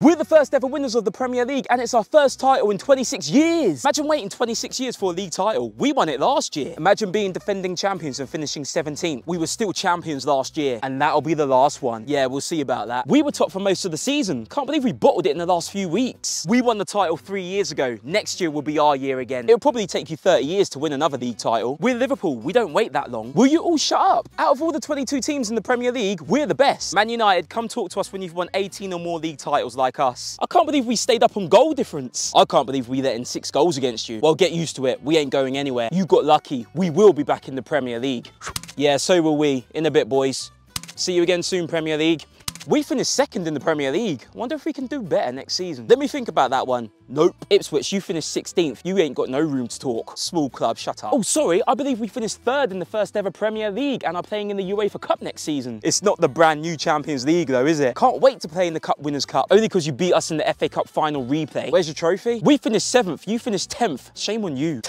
We're the first ever winners of the Premier League and it's our first title in 26 years. Imagine waiting 26 years for a league title. We won it last year. Imagine being defending champions and finishing 17th. We were still champions last year and that'll be the last one. Yeah, we'll see about that. We were top for most of the season. Can't believe we bottled it in the last few weeks. We won the title three years ago. Next year will be our year again. It'll probably take you 30 years to win another league title. We're Liverpool. We don't wait that long. Will you all shut up? Out of all the 22 teams in the Premier League, we're the best. Man United, come talk to us when you've won 18 or more league titles like us. I can't believe we stayed up on goal difference. I can't believe we let in six goals against you. Well, get used to it. We ain't going anywhere. You got lucky. We will be back in the Premier League. Yeah, so will we. In a bit, boys. See you again soon, Premier League. We finished second in the Premier League. Wonder if we can do better next season. Let me think about that one. Nope. Ipswich, you finished 16th. You ain't got no room to talk. Small club, shut up. Oh, sorry, I believe we finished third in the first ever Premier League and are playing in the UEFA Cup next season. It's not the brand new Champions League though, is it? Can't wait to play in the Cup Winners' Cup, only because you beat us in the FA Cup final replay. Where's your trophy? We finished seventh, you finished 10th. Shame on you.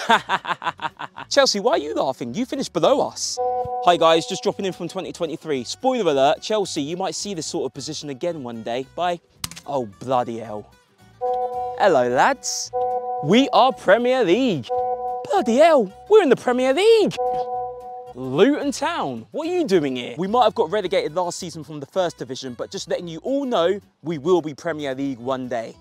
Chelsea, why are you laughing? You finished below us. Hi guys, just dropping in from 2023. Spoiler alert, Chelsea, you might see this sort of position again one day. Bye. Oh, bloody hell. Hello, lads. We are Premier League. Bloody hell, we're in the Premier League. Luton Town, what are you doing here? We might have got relegated last season from the first division, but just letting you all know, we will be Premier League one day.